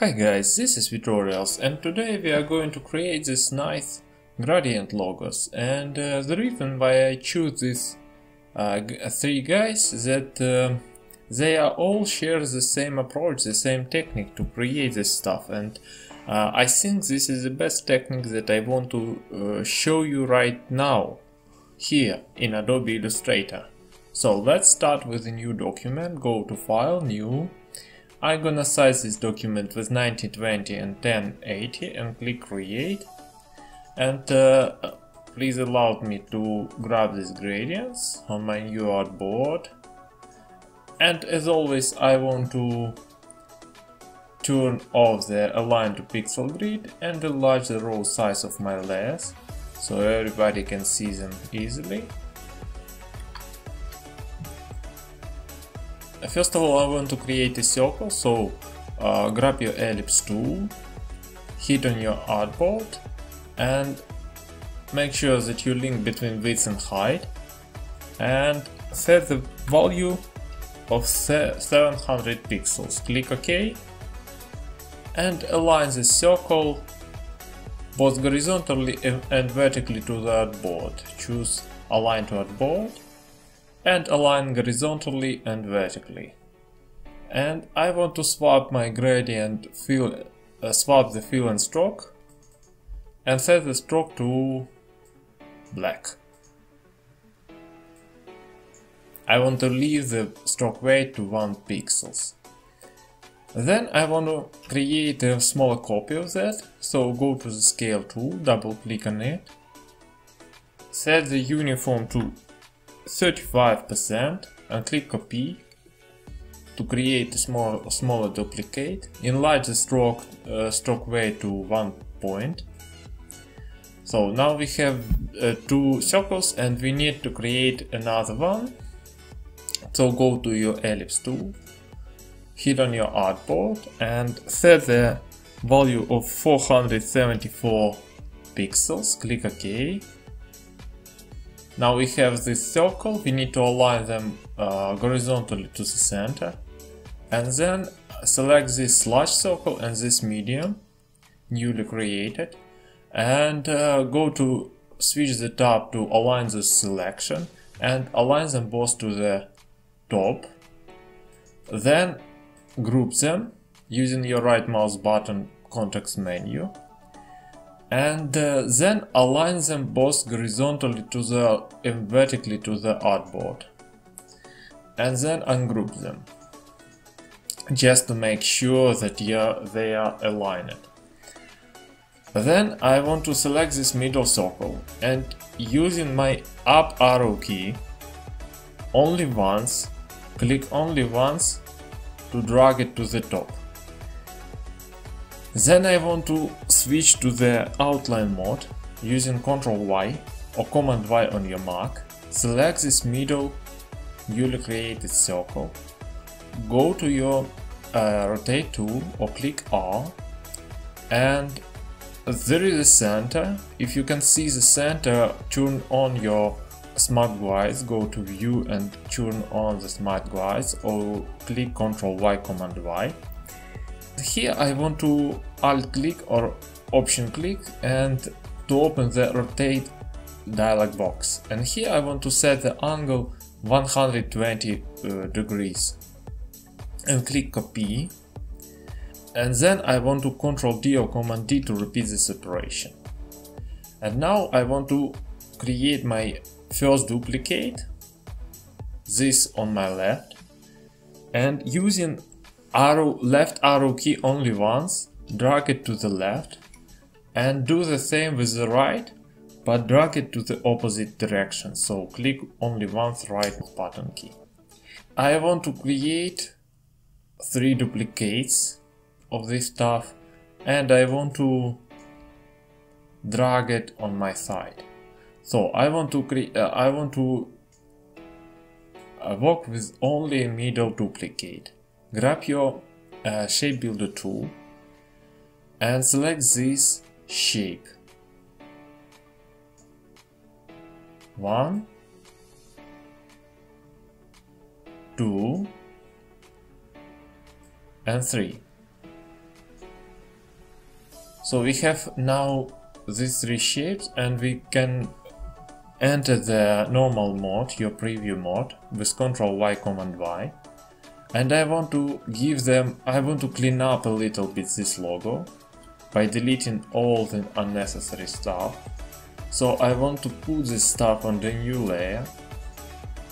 Hi guys, this is Vitorials and today we are going to create this nice gradient logos and uh, the reason why I choose these uh, three guys that uh, they are all share the same approach, the same technique to create this stuff and uh, I think this is the best technique that I want to uh, show you right now here in Adobe Illustrator. So let's start with a new document, go to File, New, I'm gonna size this document with 1920 and 1080 and click create. And uh, please allow me to grab these gradients on my new artboard and as always I want to turn off the align to pixel grid and enlarge the row size of my layers so everybody can see them easily First of all, I want to create a circle, so uh, grab your ellipse tool, hit on your artboard, and make sure that you link between width and height, and set the value of 700 pixels. Click OK, and align the circle both horizontally and vertically to the artboard. Choose Align to Artboard and align horizontally and vertically. And I want to swap my gradient fill, uh, swap the fill and stroke and set the stroke to black. I want to leave the stroke weight to 1 pixels. Then I want to create a smaller copy of that, so go to the scale tool, double click on it, set the uniform to 35% and click copy to create a small, smaller duplicate. Enlarge the stroke, uh, stroke weight to 1 point. So now we have uh, two circles and we need to create another one. So go to your ellipse tool, hit on your artboard and set the value of 474 pixels, click OK now we have this circle, we need to align them uh, horizontally to the center. And then select this large circle and this medium, newly created. And uh, go to switch the tab to align the selection and align them both to the top. Then group them using your right mouse button context menu and uh, then align them both horizontally to the and vertically to the artboard and then ungroup them just to make sure that yeah, they are aligned. Then I want to select this middle circle and using my up arrow key only once, click only once to drag it to the top. Then I want to switch to the outline mode using Ctrl Y or Command Y on your Mac. Select this middle newly created circle. Go to your uh, rotate tool or click R and there is a center. If you can see the center, turn on your smart guides, go to view and turn on the smart guides or click Ctrl Y Command Y. Here I want to alt click or option click and to open the rotate dialog box. And here I want to set the angle 120 uh, degrees and click copy. And then I want to control D or command D to repeat this operation and now I want to create my first duplicate this on my left and using arrow left arrow key only once drag it to the left and do the same with the right but drag it to the opposite direction. So click only once right button key. I want to create three duplicates of this stuff and I want to drag it on my side. So I want to create uh, I want to uh, work with only a middle duplicate grab your uh, shape builder tool and select this shape. One, two, and three. So we have now these three shapes and we can enter the normal mode, your preview mode with Ctrl Y Command Y and I want to give them, I want to clean up a little bit this logo by deleting all the unnecessary stuff. So I want to put this stuff on the new layer,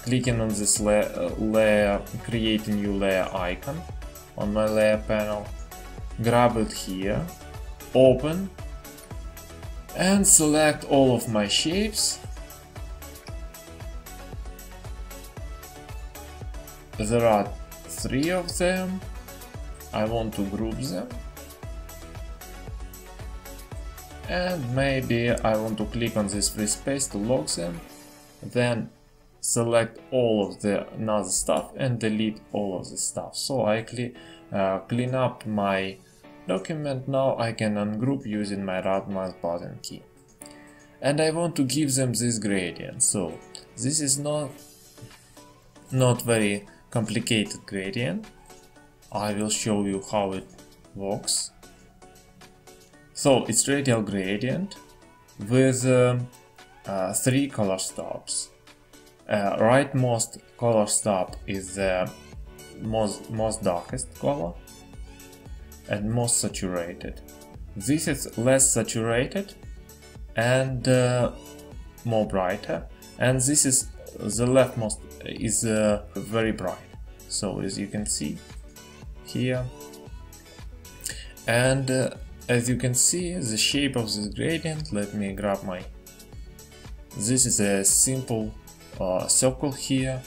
clicking on this la uh, layer, create a new layer icon on my layer panel, grab it here, open and select all of my shapes. There are three of them. I want to group them. And maybe I want to click on this free space to lock them. Then select all of the another stuff and delete all of the stuff. So I uh, clean up my document. Now I can ungroup using my right mouse button key. And I want to give them this gradient. So this is not not very complicated gradient. I will show you how it works. So it's radial gradient with uh, uh, three color stops. Uh, rightmost color stop is the most, most darkest color and most saturated. This is less saturated and uh, more brighter and this is the leftmost is uh, very bright. So as you can see here and uh, as you can see the shape of this gradient let me grab my this is a simple uh, circle here.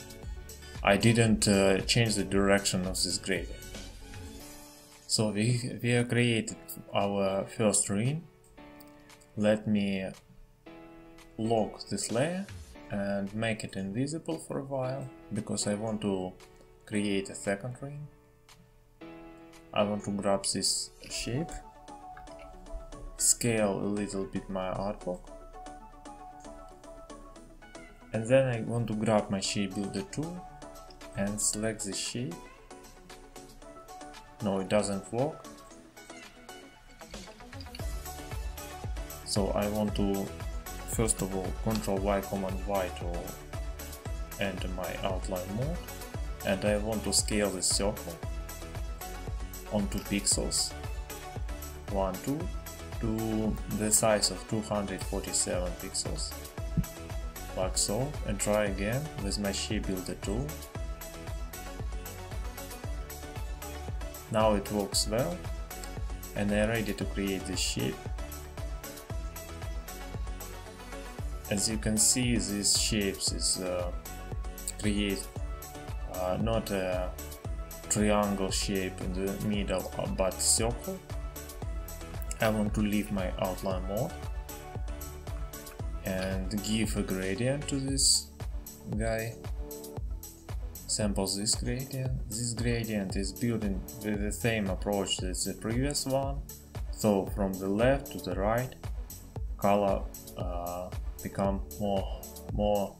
I didn't uh, change the direction of this gradient. So we, we created our first ring. Let me lock this layer and make it invisible for a while because I want to create a second ring. I want to grab this shape, scale a little bit my artwork and then I want to grab my shape builder tool and select the shape. No, it doesn't work. So I want to first of all Ctrl Y Command Y to enter my outline mode and I want to scale this circle on 2 pixels 1 2 to the size of 247 pixels. Like so and try again with my shape builder tool. Now it works well and I'm ready to create this shape as you can see these shapes is uh, create uh, not a triangle shape in the middle but circle. I want to leave my outline mode and give a gradient to this guy. Sample this gradient. This gradient is building with the same approach as the previous one. So from the left to the right color uh, become more more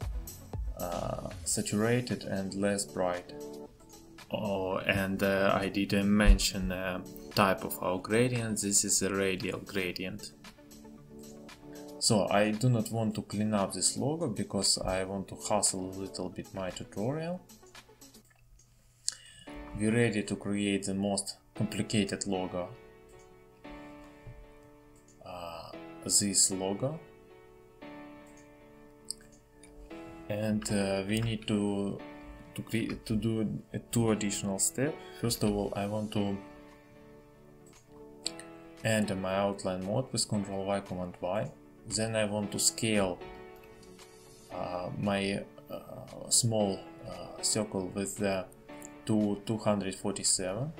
uh, saturated and less bright. Oh, and uh, I didn't mention uh, type of our gradient, this is a radial gradient. So I do not want to clean up this logo because I want to hustle a little bit my tutorial. We're ready to create the most complicated logo. Uh, this logo and uh, we need to to to do two additional steps. First of all, I want to enter my outline mode with Ctrl Y Command Y. Then I want to scale uh, my uh, small uh, circle with the to 247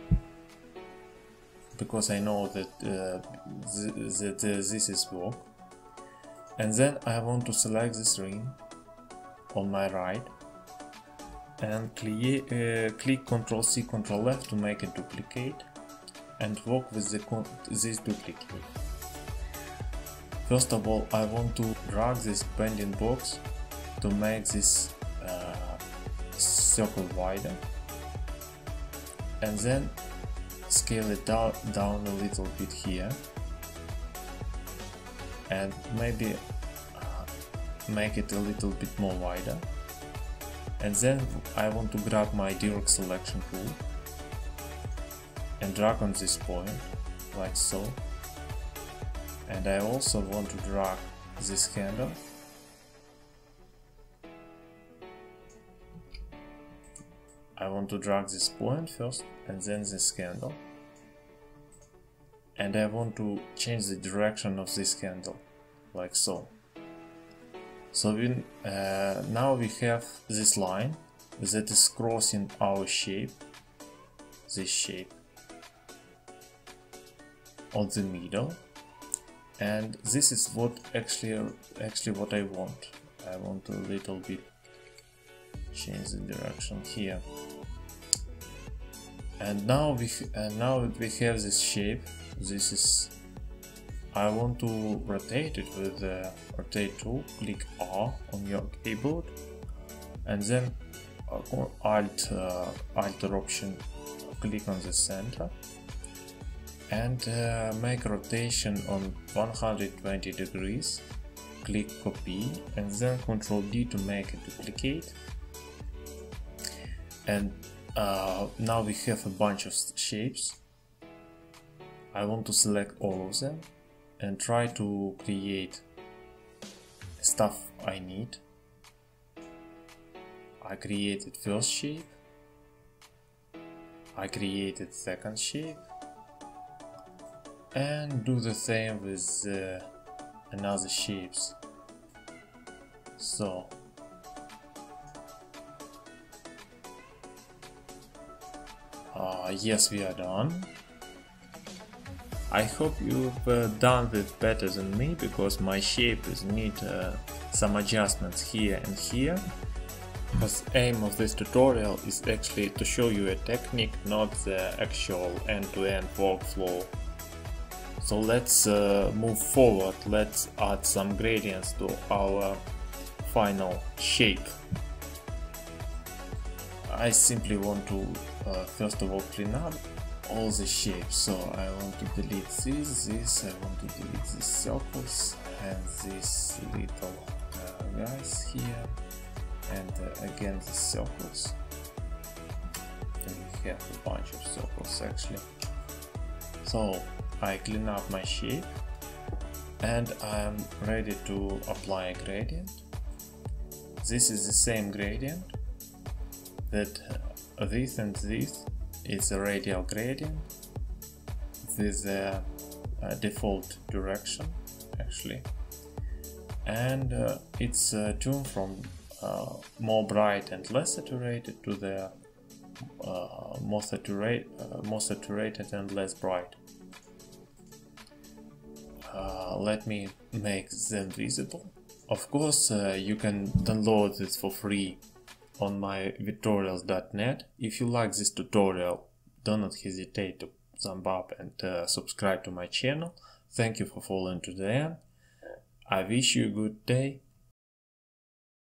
because I know that uh, th that uh, this is work. And then I want to select this ring on my right and uh, click Ctrl C Ctrl F to make a duplicate and work with this duplicate. First of all I want to drag this bending box to make this uh, circle wider and then scale it down, down a little bit here and maybe make it a little bit more wider. And then I want to grab my direct selection tool and drag on this point like so. And I also want to drag this handle. I want to drag this point first and then this handle. And I want to change the direction of this handle like so so we, uh, now we have this line that is crossing our shape this shape on the middle. And this is what actually actually what I want. I want a little bit change the direction here. And now we and now we have this shape this is I want to rotate it with the rotate tool click R on your keyboard and then uh, alt uh, alt option click on the center and uh, make rotation on 120 degrees click copy and then ctrl D to make a duplicate. And uh, now we have a bunch of shapes. I want to select all of them and try to create stuff I need. I created first shape I created second shape and do the same with uh, another shapes so uh, yes we are done I hope you've uh, done it better than me because my shapes need uh, some adjustments here and here. Because aim of this tutorial is actually to show you a technique not the actual end-to-end -end workflow. So let's uh, move forward, let's add some gradients to our final shape. I simply want to uh, first of all clean up all the shapes, so I want to delete this, this, I want to delete these circles and these little uh, guys here and uh, again the circles. And we have a bunch of circles actually. So I clean up my shape and I'm ready to apply a gradient. This is the same gradient that uh, this and this is a radial gradient. With a, a default direction actually. And uh, it's uh, tuned from uh, more bright and less saturated to the uh, more, saturate, uh, more saturated and less bright. Uh, let me make them visible. Of course, you can download this for free on my vitorials.net. If you like this tutorial, do not hesitate to thumb up and uh, subscribe to my channel. Thank you for following to the end. I wish you a good day